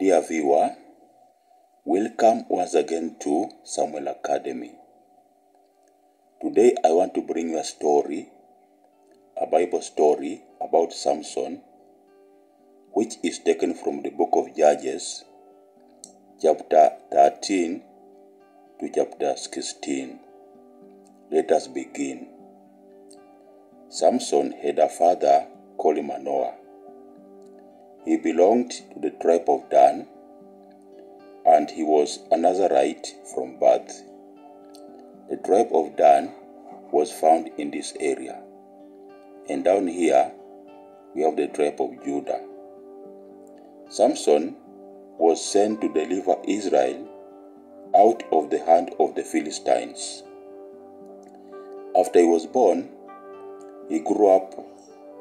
Dear viewer, welcome once again to Samuel Academy. Today I want to bring you a story, a Bible story about Samson, which is taken from the book of Judges, chapter 13 to chapter 16. Let us begin. Samson had a father called Manoah. He belonged to the tribe of Dan, and he was a Nazarite from birth. The tribe of Dan was found in this area. And down here, we have the tribe of Judah. Samson was sent to deliver Israel out of the hand of the Philistines. After he was born, he grew up,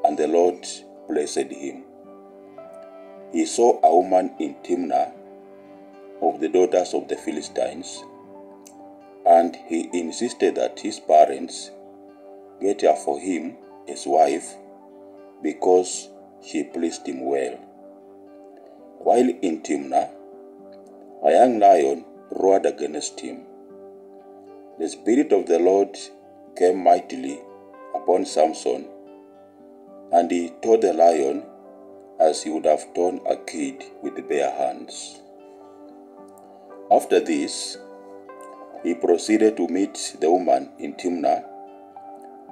and the Lord blessed him. He saw a woman in Timnah of the daughters of the Philistines, and he insisted that his parents get her for him as wife because she pleased him well. While in Timnah, a young lion roared against him. The Spirit of the Lord came mightily upon Samson, and he tore the lion as he would have torn a kid with bare hands. After this, he proceeded to meet the woman in Timnah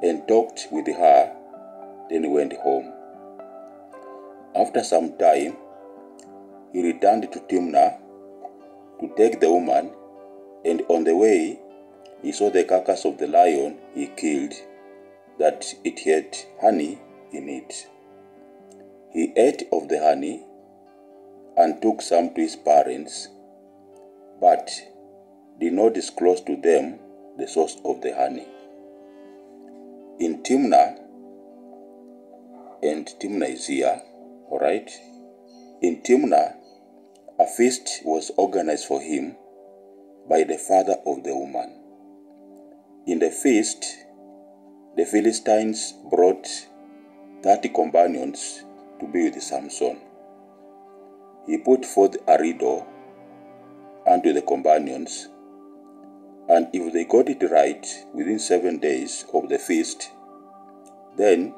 and talked with her, then he went home. After some time, he returned to Timnah to take the woman, and on the way, he saw the carcass of the lion he killed, that it had honey in it. He ate of the honey and took some to his parents, but did not disclose to them the source of the honey. In Timnah, and Timnah is here, alright? In Timnah, a feast was organized for him by the father of the woman. In the feast, the Philistines brought 30 companions to be with Samson. He put forth a riddle unto the companions, and if they got it right within seven days of the feast, then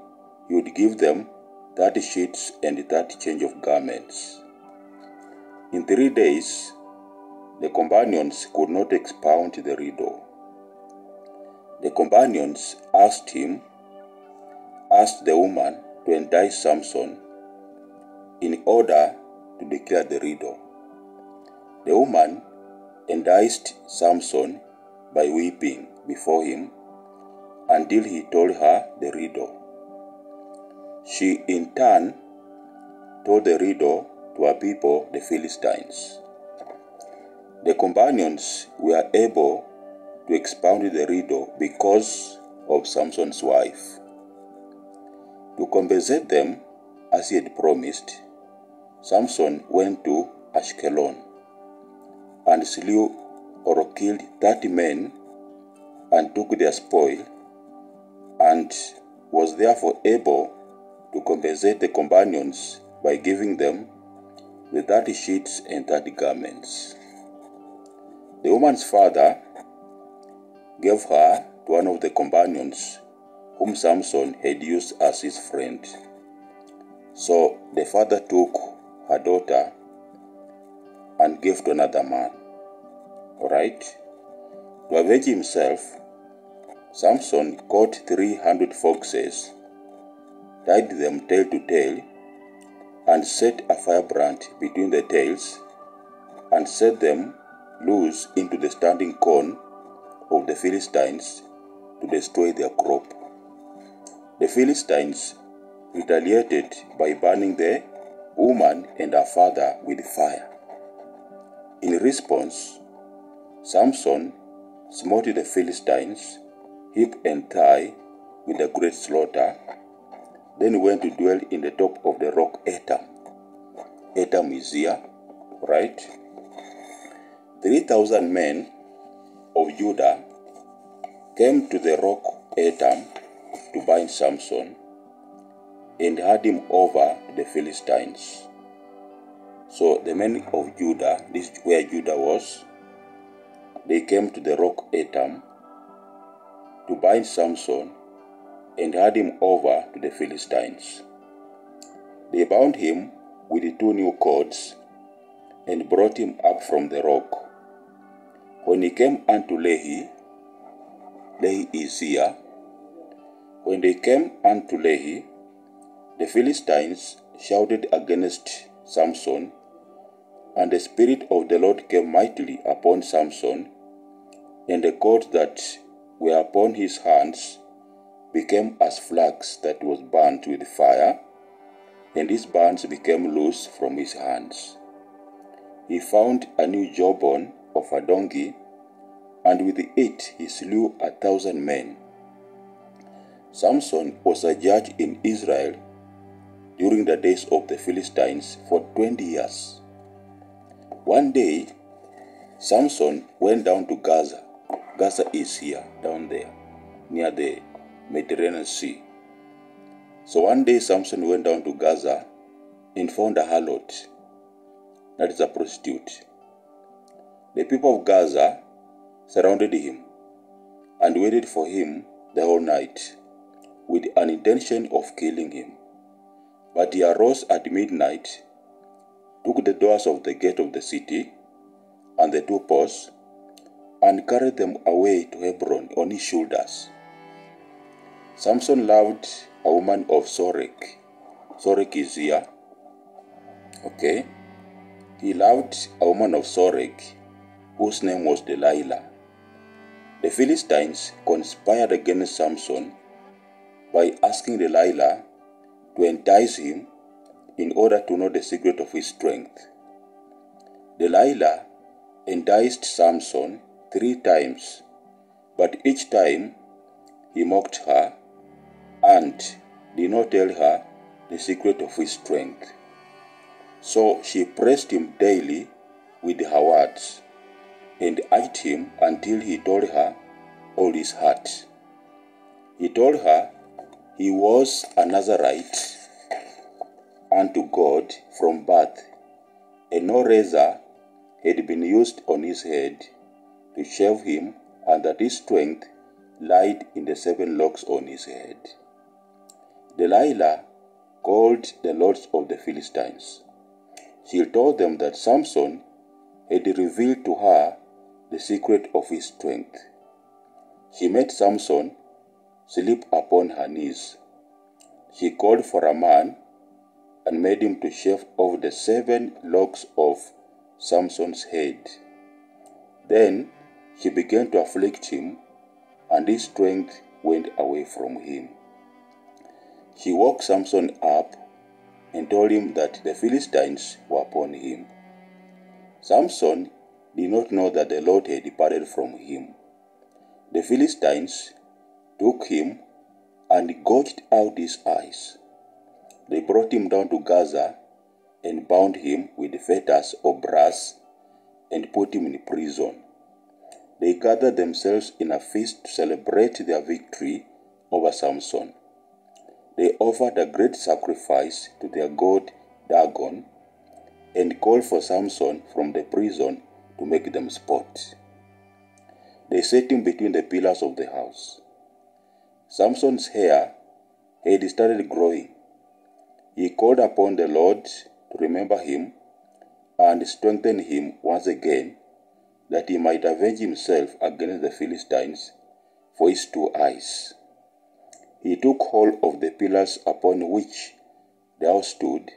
he would give them thirty sheets and thirty change of garments. In three days, the companions could not expound the riddle. The companions asked him, asked the woman to entice Samson in order to declare the riddle. The woman enticed Samson by weeping before him until he told her the riddle. She in turn told the riddle to her people, the Philistines. The companions were able to expound the riddle because of Samson's wife. To compensate them, as he had promised, Samson went to Ashkelon and slew or killed thirty men and took their spoil and was therefore able to compensate the companions by giving them the thirty sheets and thirty garments. The woman's father gave her to one of the companions whom Samson had used as his friend. So the father took her daughter and gave to another man. Alright? To avenge himself, Samson caught 300 foxes, tied them tail to tail, and set a firebrand between the tails, and set them loose into the standing corn of the Philistines to destroy their crop. The Philistines retaliated by burning the woman and her father with fire. In response, Samson smote the Philistines hip and thigh with a great slaughter, then went to dwell in the top of the rock Etam. Etam is here, right? 3,000 men of Judah came to the rock Etam to bind Samson and had him over to the Philistines. So the men of Judah, this is where Judah was, they came to the rock Etam to bind Samson and had him over to the Philistines. They bound him with two new cords and brought him up from the rock. When he came unto Lehi, Lehi is here. When they came unto Lehi, the Philistines shouted against Samson, and the Spirit of the Lord came mightily upon Samson, and the cords that were upon his hands became as flax that was burnt with fire, and his bands became loose from his hands. He found a new jawbone of a donkey, and with it he slew a thousand men. Samson was a judge in Israel during the days of the Philistines for 20 years. One day, Samson went down to Gaza. Gaza is here, down there, near the Mediterranean Sea. So one day, Samson went down to Gaza and found a harlot, that is a prostitute. The people of Gaza surrounded him and waited for him the whole night with an intention of killing him. But he arose at midnight, took the doors of the gate of the city and the two posts, and carried them away to Hebron on his shoulders. Samson loved a woman of Sorek. Sorek is here. Okay. He loved a woman of Sorek whose name was Delilah. The Philistines conspired against Samson by asking Delilah to entice him in order to know the secret of his strength. Delilah enticed Samson three times, but each time he mocked her and did not tell her the secret of his strength. So she pressed him daily with her words and urged him until he told her all his heart. He told her he was a Nazarite unto God from birth, and no razor had been used on his head to shave him, and that his strength lied in the seven locks on his head. Delilah called the lords of the Philistines. She told them that Samson had revealed to her the secret of his strength. She met Samson sleep upon her knees. She called for a man and made him to shave off the seven locks of Samson's head. Then she began to afflict him, and his strength went away from him. She woke Samson up and told him that the Philistines were upon him. Samson did not know that the Lord had departed from him. The Philistines took him and gouged out his eyes. They brought him down to Gaza and bound him with fetters of brass and put him in prison. They gathered themselves in a feast to celebrate their victory over Samson. They offered a great sacrifice to their god Dagon and called for Samson from the prison to make them sport. They set him between the pillars of the house. Samson's hair had started growing. He called upon the Lord to remember him and strengthen him once again that he might avenge himself against the Philistines for his two eyes. He took hold of the pillars upon which the house stood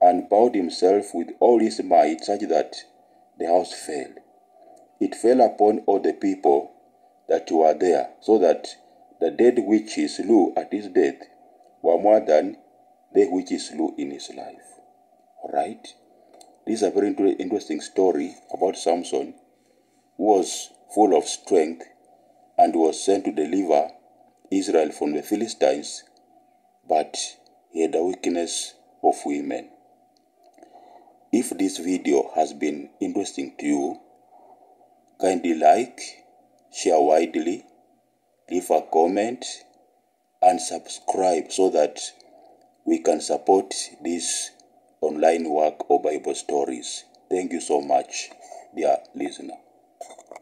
and bowed himself with all his might such that the house fell. It fell upon all the people that were there, so that the dead which he slew at his death were more than they which he slew in his life. Alright? This is a very interesting story about Samson, who was full of strength and was sent to deliver Israel from the Philistines, but he had a weakness of women. If this video has been interesting to you, kindly like, share widely, leave a comment, and subscribe so that we can support this online work or Bible stories. Thank you so much, dear listener.